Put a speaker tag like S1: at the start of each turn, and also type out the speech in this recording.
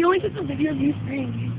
S1: He only took a video of you screaming.